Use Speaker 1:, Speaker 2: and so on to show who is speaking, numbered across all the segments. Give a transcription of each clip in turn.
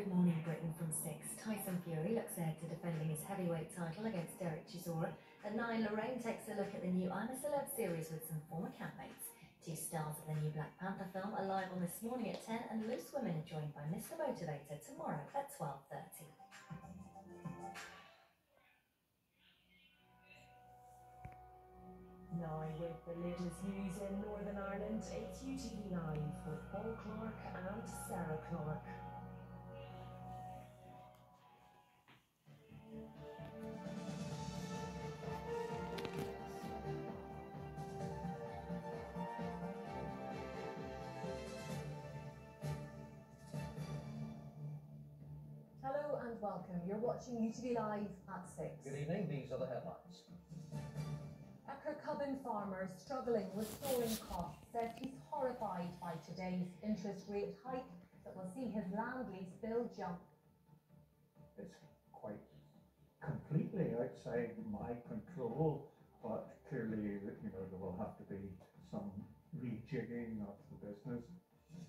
Speaker 1: Good morning, Britain from 6. Tyson Fury looks ahead to defending his heavyweight title against Derek Chisora. At 9, Lorraine takes a look at the new I'm a Celeb series with some former campmates. Two stars of the new Black Panther film are live on this morning at 10 and Loose Women are joined by Mr Motivator tomorrow at 12.30.
Speaker 2: Now with the latest news in Northern Ireland, it's UTV Live with Paul Clark and Sarah Clark. And welcome. You're watching UTV Live at 6.
Speaker 3: Good evening, these are the headlines.
Speaker 2: A Kirkcudbright farmer struggling with soaring costs says he's horrified by today's interest rate hike that will see his land lease bill jump.
Speaker 4: It's quite completely outside my control, but clearly, you know, there will have to be some rejigging of the business.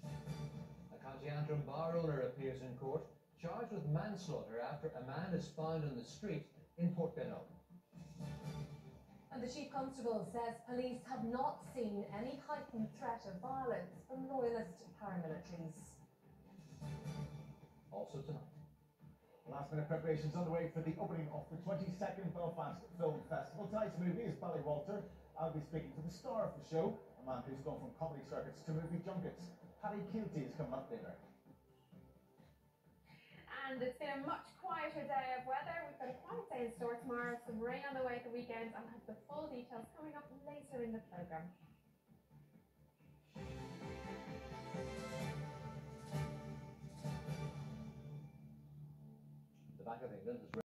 Speaker 3: A County Antrim bar owner appears in court, charged with manslaughter after a man is found on the street in Port Portbello.
Speaker 2: And the Chief Constable says police have not seen any heightened threat of violence from loyalist paramilitaries.
Speaker 3: Also tonight.
Speaker 5: Last minute preparations underway for the opening of the 22nd Belfast Film Festival. Tonight's movie is Ballywalter. I'll be speaking to the star of the show, a man who's gone from comedy circuits to movie junkets. Paddy Kielty is coming up later.
Speaker 6: And it's been a much quieter day of weather. We've got a quiet day in store tomorrow, some rain on the way at the weekend, and have the full details coming up later in the programme.
Speaker 3: The Bank of England has